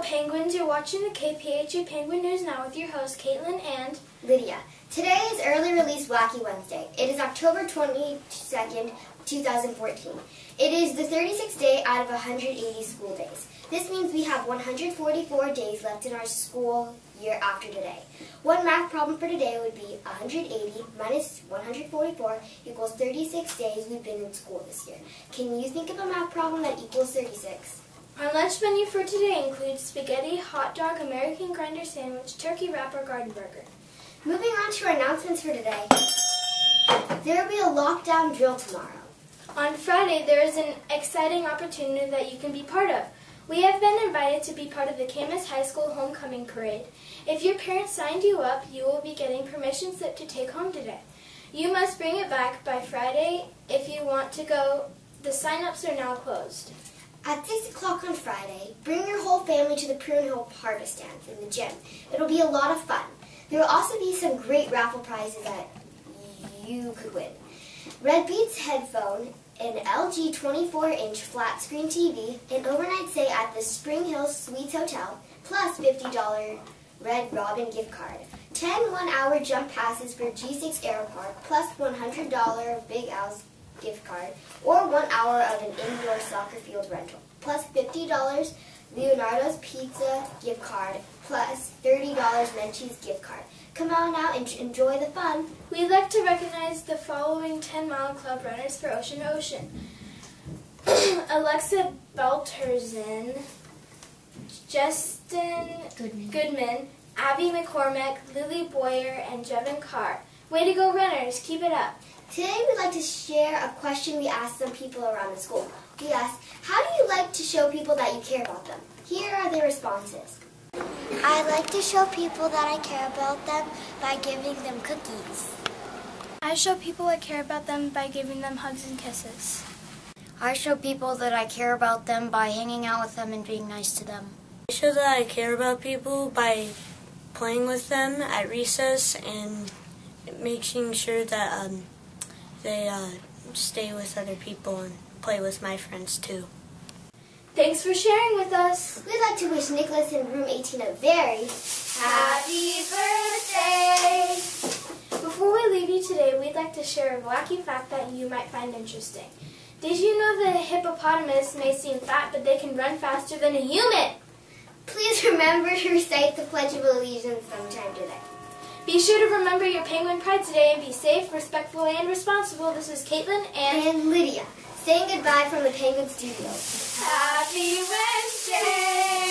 KPHE Penguin News Now with your hosts, Caitlin and Lydia. Today is Early Release Wacky Wednesday. It is October 22nd, 2014. It is the 36th day out of 180 school days. This means we have 144 days left in our school year after today. One math problem for today would be 180 minus 144 equals 36 days we've been in school this year. Can you think of a math problem that equals 36? Our lunch menu for today includes spaghetti, hot dog, American grinder sandwich, turkey wrap, or garden burger. Moving on to our announcements for today. There will be a lockdown drill tomorrow. On Friday, there is an exciting opportunity that you can be part of. We have been invited to be part of the Camas High School Homecoming Parade. If your parents signed you up, you will be getting permission slip to take home today. You must bring it back by Friday if you want to go. The sign-ups are now closed. At 6 o'clock on Friday, bring your whole family to the Prune Hill Harvest Dance in the gym. It'll be a lot of fun. There will also be some great raffle prizes that you could win. Red Beats headphone, an LG 24-inch flat screen TV, an overnight stay at the Spring Hill Suites Hotel, plus $50 Red Robin gift card. 10 one-hour jump passes for G6 Airpark, plus $100 Big Al's gift card, or one hour of an indoor soccer field rental, plus $50 Leonardo's Pizza gift card, plus $30 Menchie's gift card. Come on out and enjoy the fun. We'd like to recognize the following 10 Mile Club runners for Ocean Ocean. Alexa Belterzin, Justin Goodman. Goodman, Abby McCormick, Lily Boyer, and Jevin Carr. Way to go, runners! Keep it up. Today we'd like to share a question we asked some people around the school. We asked, how do you like to show people that you care about them? Here are their responses. I like to show people that I care about them by giving them cookies. I show people I care about them by giving them hugs and kisses. I show people that I care about them by hanging out with them and being nice to them. I show that I care about people by playing with them at recess and making sure that um, they uh, stay with other people and play with my friends too. Thanks for sharing with us. We'd like to wish Nicholas in room 18 a very happy birthday! Before we leave you today, we'd like to share a wacky fact that you might find interesting. Did you know that a hippopotamus may seem fat, but they can run faster than a human? Please remember to recite the Pledge of Allegiance sometime today. Be sure to remember your penguin pride today and be safe, respectful, and responsible. This is Caitlin and, And Lydia, saying goodbye from the Penguin Studios. Happy Wednesday!